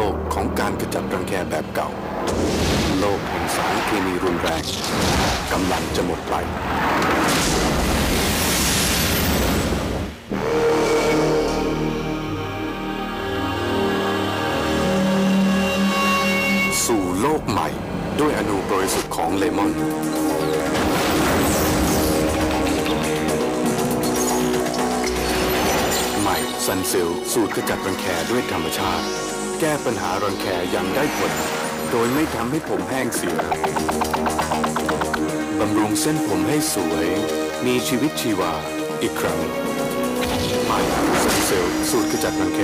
โลกของการกระจัดรังแคแบบเก่า โลกแห่งสารเคมีรุนแรงกำลังจะหมดไป สู่โลกใหม่ด้วยอนูบริสุทธิ์ของเลมอนใหม่ซันซิลสูตรกระจัดรังแคด้วยธรรมชาติ แก้ปัญหารังแคยังได้ผล โดยไม่ทำให้ผมแห้งเสีย บำรุงเส้นผมให้สวย มีชีวิตชีวาอีกครั้งใหม่เซลล์สูตรกระจัดรังแค